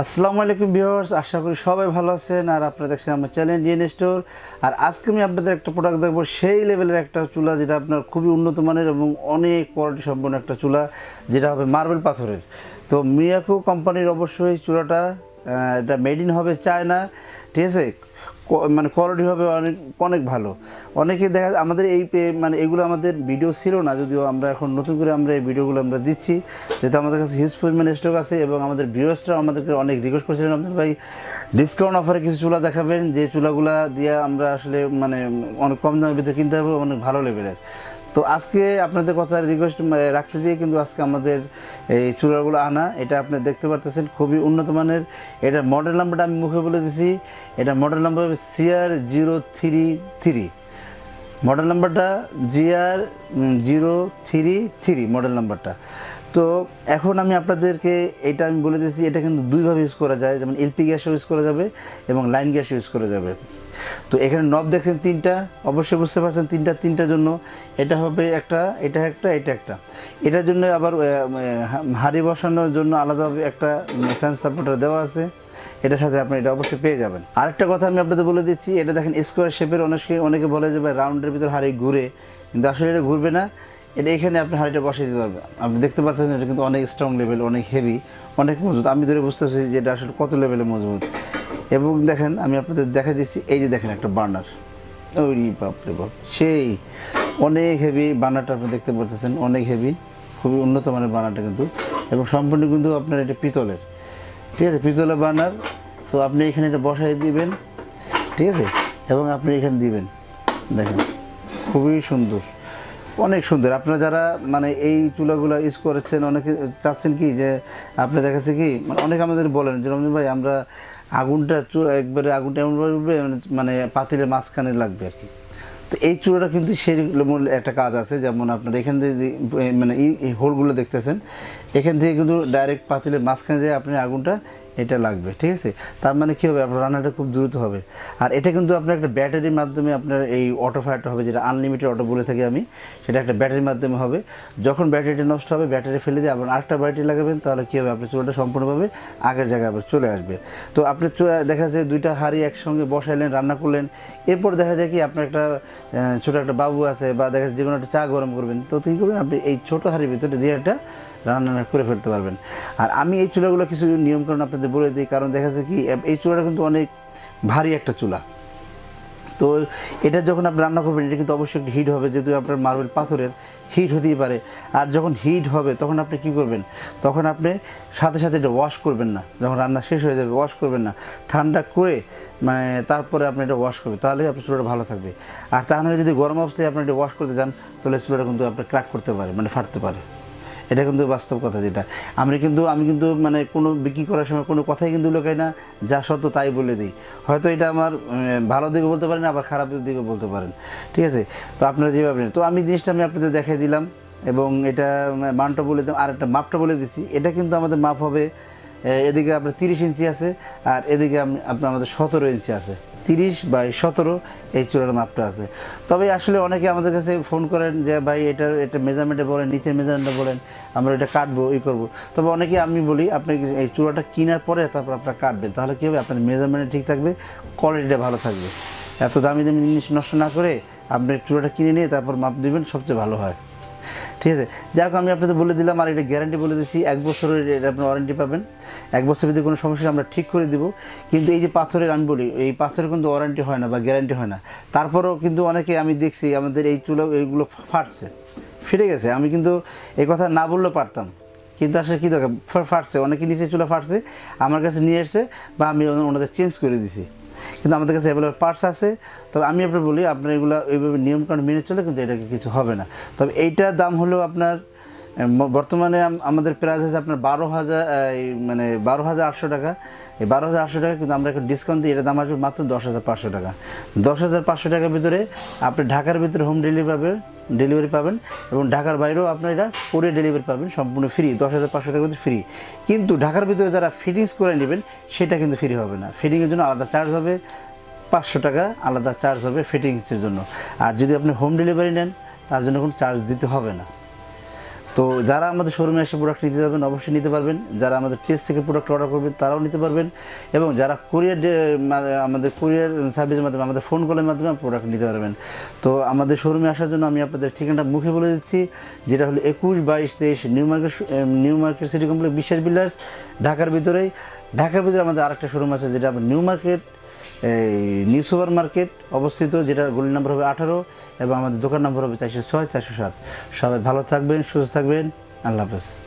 আসসালামু আলাইকুম ভিউয়ার্স, আশা করি সবাই ভালো আছেন আর আপনারা দেখছেন আমার চ্যানেল ডিএন স্টোর আর আজকে আমি আপনাদের একটা প্রোডাক্ট দেখব, সেই লেভেলের একটা চুলা যেটা আপনার খুবই উন্নত মানের এবং অনেক কোয়ালিটি সম্পন্ন একটা চুলা, যেটা হবে মার্বেল পাথরের। তো মিয়াকো কোম্পানির অবশ্যই চুলাটা এটা মেড ইন হবে চায়না, ঠিক আছে? মানে কোয়ালিটি হবে অনেক অনেক ভালো। অনেকে দেখা আমাদের এই মানে এগুলো আমাদের ভিডিও ছিল না, যদিও আমরা এখন নতুন করে আমরা এই ভিডিওগুলো আমরা দিচ্ছি। যেহেতু আমাদের কাছে হিউজ পরিমাণে স্টক আছে এবং আমাদের ভিউয়ার্সরা আমাদেরকে অনেক রিকোয়েস্ট করছিলেন, আপনার ভাই ডিসকাউন্ট অফারে কিছু চুলা দেখাবেন। যে চুলাগুলা দিয়ে আমরা আসলে মানে অনেক কম দামের ভিতরে কিনতে পারব, অনেক ভালো লেভেলের তো আজকে আপনাদের কথা রিকোয়েস্ট রাখতে যেয়ে কিন্তু আজকে আমাদের এই চুড়াগুলো আনা, এটা আপনি দেখতে পারতেছেন, খুবই উন্নত মানের। এটা মডেল নাম্বারটা আমি মুখে বলে দিছি। এটা মডেল নাম্বার হবে CR zero three three model নাম্বারটা GR zero three three model নাম্বারটা তো এখন আমি আপনাদেরকে এটা আমি বলে দিয়েছি, এটা কিন্তু দুইভাবে ইউজ করা যায়, যেমন এলপি গ্যাসও ইউজ করা যাবে এবং লাইন গ্যাস ইউজ করা যাবে। তো এখানে নব দেখেন তিনটা, অবশ্যই বুঝতে পারছেন তিনটা, তিনটার জন্য এটা হবে একটা, এটা একটা এটা একটা। এটার জন্য আবার হাঁড়ি বসানোর জন্য আলাদাভাবে একটা ফ্যান সাপোর্টার দেওয়া আছে। এটার সাথে আপনি এটা অবশ্যই পেয়ে যাবেন। আরেকটা কথা আমি আপনাদের বলে দিচ্ছি, এটা দেখেন স্কোয়ার শেপের অনেকে অনেকে বলে যে রাউন্ডের ভিতরে হাড়ি ঘুরে, কিন্তু আসলে এটা ঘুরবে না। এটা এখানে আপনি হাড়িটা বসিয়ে দিতে পারবেন আপনি দেখতে পাচ্ছেন এটা কিন্তু অনেক স্ট্রং লেভেল অনেক হেভি অনেক মজবুত। আমি ধরে বুঝতে পারছি যে এটা আসলে কত লেভেলে মজবুত। এবং দেখেন, আমি আপনাদের দেখা দিচ্ছি, এই যে দেখেন একটা বার্নার। ওই বাপরে বাপ, সেই অনেক হেভি বার্নারটা আপনি দেখতে পাচ্ছেন অনেক হেভি খুবই উন্নত মানের বার্নারটা কিন্তু। এবং সম্পূর্ণ কিন্তু আপনার এটা পিতলের। ঠিক আছে পিতলের বার্নার, তো আপনি এখানে এটা বসাই দিবেন। ঠিক আছে, এবং আপনি এখানে দিবেন। দেখেন, খুবই সুন্দর। অনেক সুন্দর। আপনারা যারা মানে এই চুলাগুলো ইউজ করেছেন, অনেকে চাচ্ছেন কি যে আপনি দেখাচ্ছে কি মানে অনেকে আমাদের বলেন যে, রমজান ভাই, আমরা আগুনটা চু- একবারে আগুনটা এমনভাবে উঠবে মানে পাতিলের মাঝখানে লাগবে আর কি। তো এই চূড়াটা কিন্তু সেই একটা কাজ আছে, যেমন আপনার এখান থেকে মানে এই হোলগুলো দেখতেছেন, এখান থেকে কিন্তু ডাইরেক্ট পাতিলের মাঝখানে যে আপনি আগুনটা এটা লাগবে, ঠিক আছে? তার মানে কী হবে? আপনার রান্নাটা খুব দ্রুত হবে। আর এটা কিন্তু আপনার একটা ব্যাটারির মাধ্যমে আপনার এই অটো ফায়ারটা হবে, যেটা আনলিমিটেড অটো বলে থাকি আমি। সেটা একটা ব্যাটারির মাধ্যমে হবে। যখন ব্যাটারিটা নষ্ট হবে, ব্যাটারি ফেলে দিয়ে আবার আরেকটা ব্যাটারি লাগাবেন, তাহলে কী হবে? আপনার চুলাটা সম্পূর্ণভাবে আগের জায়গায় আবার চলে আসবে। তো আপনি চু- দেখা যাচ্ছে দুইটা হাঁড়ি একসঙ্গে বসাইলেন, রান্না করলেন। এরপর দেখা যায় কি আপনার একটা ছোটো একটা বাবু আছে, বা দেখা যাচ্ছে যে কোনো একটা চা গরম করবেন। তো কী করবেন? আপনি এই ছোটো হাঁড়ির ভিতরে দিয়ে একটা রান্না করে ফেলতে পারবেন। আর আমি এই চুলাগুলো কিছু নিয়মকানুন আপনাদের বলে দিই, কারণ দেখা যাচ্ছে কি, এই চুলাটা কিন্তু অনেক ভারী একটা চুলা। তো এটা যখন আপনি রান্না করবেন, এটা কিন্তু অবশ্যই একটু হিট হবে, যেহেতু আপনার মার্বেল পাথরের হিট হতেই পারে। আর যখন হিট হবে, তখন আপনি কি করবেন? তখন আপনি সাথে সাথে এটা ওয়াশ করবেন না। যখন রান্না শেষ হয়ে যাবে ওয়াশ করবেন না। ঠান্ডা করে মানে তারপরে আপনি এটা ওয়াশ করবেন, তাহলে আপনার চুলাটা ভালো থাকবে। আর তা নাহলে যদি গরম অবস্থায় আপনি এটা ওয়াশ করতে যান, তাহলে চুলাটা কিন্তু আপনার ক্র্যাক করতে পারে মানে ফাটতে পারে। এটা কিন্তু বাস্তব কথা যেটা। আমি কিন্তু আমি কিন্তু মানে কোনো বিক্রি করার সময় কোনো কথাই কিন্তু লোকাই না, যা সত্য তাই বলে দিই। হয়তো এটা আমার ভালো দিকে বলতে পারেন, আবার খারাপ দিকে বলতে পারেন। ঠিক আছে? তো আপনারা যেভাবে তো আমি জিনিসটা আমি আপনাদের দেখাই দিলাম, এবং এটা মানটা বলে দিলাম, আর একটা মাপটা বলে দিচ্ছি। এটা কিন্তু আমাদের মাপ হবে এদিকে আপনার তিরিশ ইঞ্চি আছে, আর এদিকে আপনার আমাদের সতেরো ইঞ্চি আছে। তিরিশ বাই সতেরো এই চূড়ার মাপটা আছে। তবে আসলে অনেকে আমাদের কাছে ফোন করেন যে, ভাই, এটার, এটা মেজারমেন্টে বলেন, নিচের মেজারমেন্টে বলেন, আমরা এটা কাটবো, ই করব। তবে অনেকে আমি বলি, আপনি এই চূড়াটা কেনার পরে তারপর আপনারা কাটবেন। তাহলে কী হবে? আপনার মেজারমেন্টে ঠিক থাকবে কোয়ালিটিটা ভালো থাকবে। এত দামি দামি জিনিস নষ্ট না করে আপনি চূড়াটা কিনে নিয়ে তারপর মাপ দিবেন, সবচেয়ে ভালো হয়। ঠিক আছে? যাক, আমি আপনাদের বলে দিলাম আর এটা গ্যারান্টি বলে দিচ্ছি, এক বছরের এটা আপনি ওয়ারেন্টি পাবেন। এক বছর যদি কোনো সমস্যা আমরা ঠিক করে দিব। কিন্তু এই যে পাথরের, আমি বলি, এই পাথরের কিন্তু ওয়ারেন্টি হয় না বা গ্যারান্টি হয় না। তারপরেও কিন্তু অনেকে আমি দেখছি আমাদের এই চুলো, এইগুলো ফাটছে। ফিরে গেছে। আমি কিন্তু এই কথা না বললেও পারতাম। কিন্তু আসলে কী দরকার? ফাটছে। অনেকে নিচে চুলা ফাটছে, আমার কাছে নিয়ে এসছে বা আমি ওনা- ওনাদের চেঞ্জ করে দিছি। কিন্তু আমাদের কাছে অ্যাভেলেবল পার্টস আছে। তবে আমি আপনার বলি, আপনার এগুলো এইভাবে নিয়মকানুন মেনে চলে কিন্তু এটাকে কিছু হবে না। তবে এইটার দাম হলো আপনার বর্তমানে আমাদের প্রাইস আছে আপনার বারো হাজার মানে বারো হাজার আটশো টাকা। এই বারো হাজার আটশো টাকা কিন্তু আমরা এখন ডিসকাউন্ট দিই এটা দাম আসবে মাত্র দশ হাজার পাঁচশো টাকা। দশ হাজার পাঁচশো টাকার ভিতরে আপনি ঢাকার ভিতরে হোম ডেলিভারি পাবেন ডেলিভারি পাবেন এবং ঢাকার বাইরেও আপনার এটা কোরিয়ার ডেলিভারি পাবেন, সম্পূর্ণ ফ্রি দশ হাজার পাঁচশো টাকা কিন্তু ফ্রি কিন্তু ঢাকার ভিতরে যারা ফিটিংস করে নেবেন, সেটা কিন্তু ফ্রি হবে না। ফিটিংয়ের জন্য আলাদা চার্জ হবে, পাঁচশো টাকা আলাদা চার্জ হবে ফিটিংসের জন্য। আর যদি আপনি হোম ডেলিভারি নেন, তার জন্য কোনো চার্জ দিতে হবে না। তো যারা আমাদের শোরুমে এসে প্রোডাক্ট নিতে যাবেন, অবশ্যই নিতে পারবেন। যারা আমাদের পেজ থেকে প্রোডাক্ট অর্ডার করবেন, তারাও নিতে পারবেন। এবং যারা কুরিয়ার আমাদের কুরিয়ার সার্ভিসের মাধ্যমে, আমাদের ফোন কলের মাধ্যমে প্রোডাক্ট নিতে পারবেন। তো আমাদের শোরুমে আসার জন্য আমি আপনাদের ঠিকানাটা মুখে বলে দিচ্ছি। যেটা হলো একুশ বাইশ তেইশ new market new market city complex, Biswas builders ঢাকার ভিতরেই। ঢাকার ভিতরে আমাদের আরেকটা শোরুম আছে, যেটা new market. New super market অবস্থিত যেটা গলি নম্বর হবে আঠারো এবং আমাদের দোকান নম্বর হবে চারশো ছয়, চারশো সাত। সবাই ভালো থাকবেন, সুস্থ থাকবেন। আল্লাহ হাফেজ।